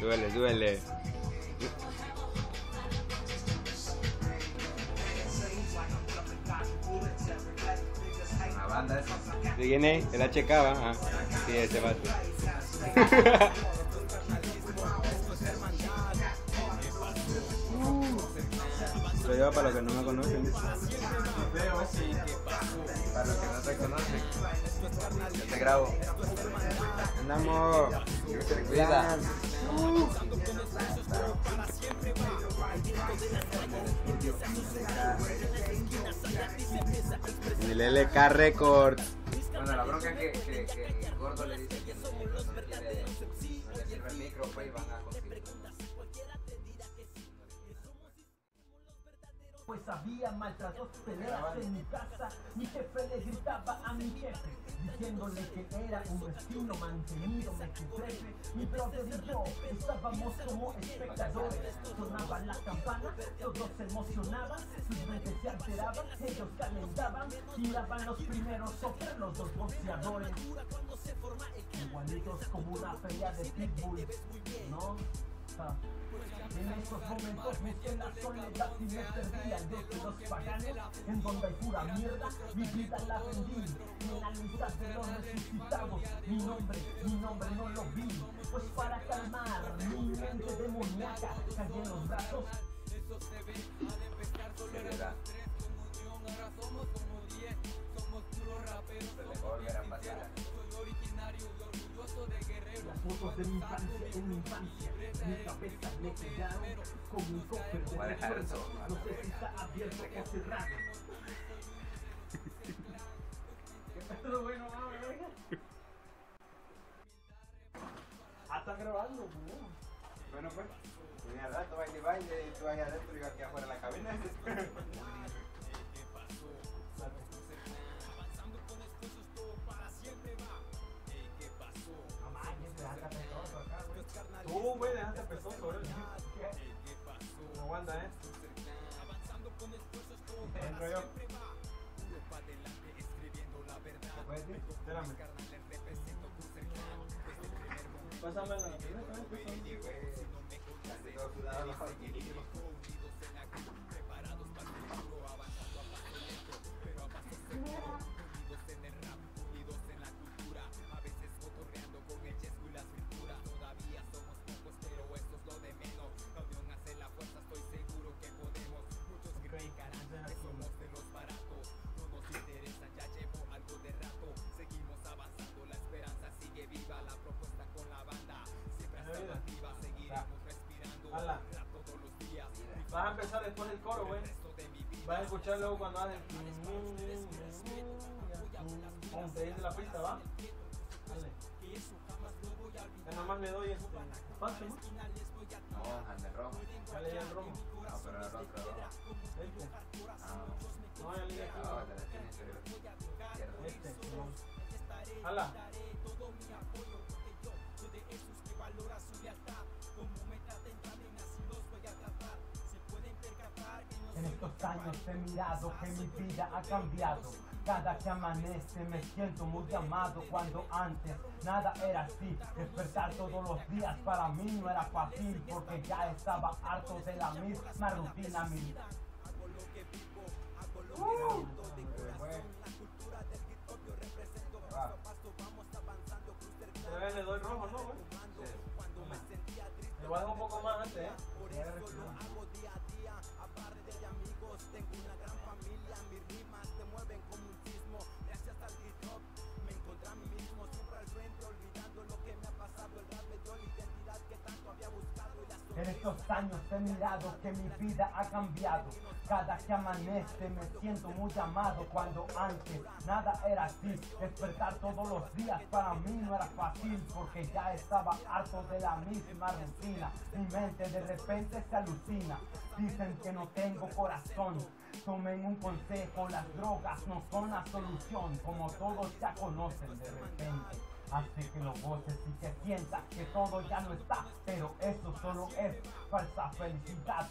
Duele, duele. La banda esa. ¿De quién es? El HK, ¿va? Ah, sí, ese vato. Lo lleva para los que no me conocen. Para los que no te conocen. Yo te grabo. Andamos. Se cuida. En el LK Record. Bueno, la bronca es que, que, que el gordo le dice que no, no quiere, no le sirve el micro, pues, y van a Pues había maltratos, peleas en mi casa. Mi jefe le gritaba a mi jefe, diciéndole que era un destino mantenido me jefe. Mi brother y yo estábamos como espectadores. Sonaba la campana, todos se emocionaban, sus mentes se alteraban, ellos calentaban, tiraban los primeros sobre los dos boxeadores. Igualitos como una pelea de pitbull, ¿no? En estos momentos busqué la soledad y me perdía desde los paganos En donde hay pura mierda, mi vida la vendí En la lista de los resucitados, mi nombre, mi nombre no lo vi Pues para calmar mi mente demoníaca Caí en los brazos Seriedad. Fotos de mi infancia, en mi infancia Mi cabeza me quedaron con un cofre de eso, No sé si está abierto o cerrado ¿Qué pedo, güey? No mames, venga. Ah, está grabando, güey. Bueno, pues, tenía rato baile y baile, y tú ahí adentro y yo aquí afuera de la cabina. güey, dejaste pesoso, güey. No aguanta, ¿eh? Entro yo. Pues, Espérame. Pásame la primera, pues, pásame. Sudado, los Vas a empezar después del coro, güey. Vas a escuchar luego cuando haces. Como te dice la pista, ¿va? Dale. Ya nomás le doy este espacio, ¿no? No, anda en rojo. Dale ya el rojo. No, pero el otro rojo. Este. Ah, No, ya le di aquí. no, de la inferior. Izquierda. Este, no. Hala. Años he mirado que mi vida ha cambiado. Cada que amanece me siento muy amado cuando antes nada era así. Despertar todos los días para mí no era fácil porque ya estaba harto de la misma rutina. Mi... Va. Años he mirado que mi vida ha cambiado. Cada que amanece me siento muy amado cuando antes nada era así. Despertar todos los días para mí no era fácil porque ya estaba harto de la misma rutina. Mi mente de repente se alucina. Dicen que no tengo corazón. Tomen un consejo, las drogas no son la solución, como todos ya conocen de repente. Hace que lo goces y que sientas que todo ya no está, pero eso solo es falsa felicidad.